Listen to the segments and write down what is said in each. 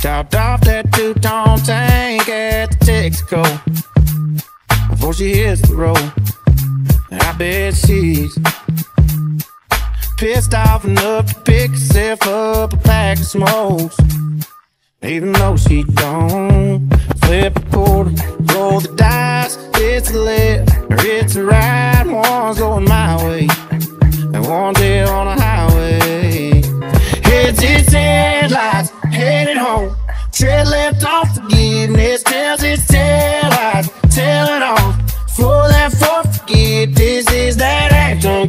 Topped off that two-tone tank at the Texaco before she hits the road. I bet she's pissed off enough to pick herself up a pack of smokes. Even though she don't flip a quarter, roll the dice, it's a left or it's a right. One's going my way, and one's there on the highway. Heads its headlights, headed home. Tread left off forgiveness,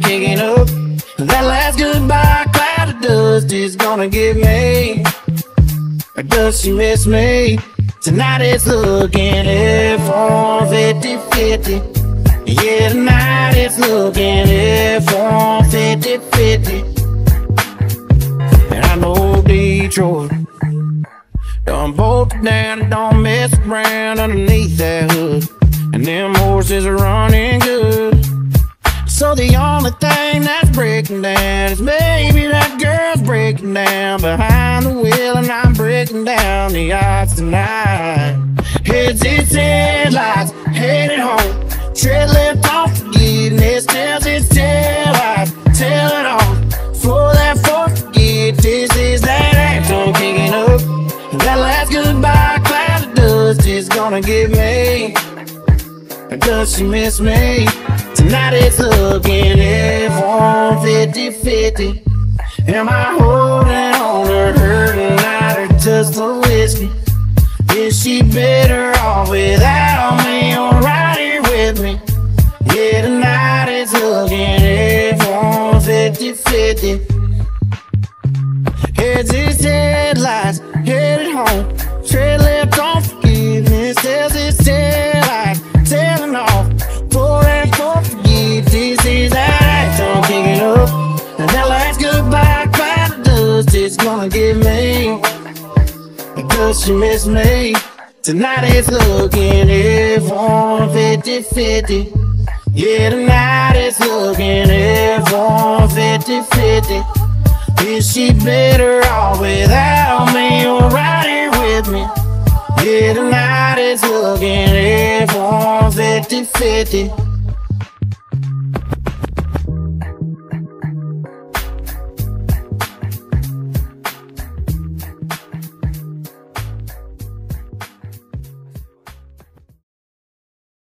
kicking up. That last goodbye cloud of dust is gonna get me. Or does she miss me? Tonight it's looking F150 50. Yeah, tonight it's looking F150 50. And I know Detroit. Don't bolt down don't mess around underneath that hood. And them horses are running good. So the only thing that's breaking down is maybe that girl's breaking down behind the wheel, and I'm breaking down the odds tonight. Heads its headlights, headed home. Left off forgiveness, tells its taillights, tailing off. For that for forget, this is that anthem kicking up. That last goodbye cloud of dust is gonna get me. Does she miss me? Tonight it's looking if on 50 50. Am I holding on to her tonight or just the whiskey? Is she better off without me or right here with me? Yeah, tonight it's looking if on 50 50. Heads its headlights, headed home. Tread Does she miss me? Tonight it's looking on 50 50. Yeah, tonight it's looking on 50 50. Is she better off without me or right here with me? Yeah, tonight it's looking on 50 50.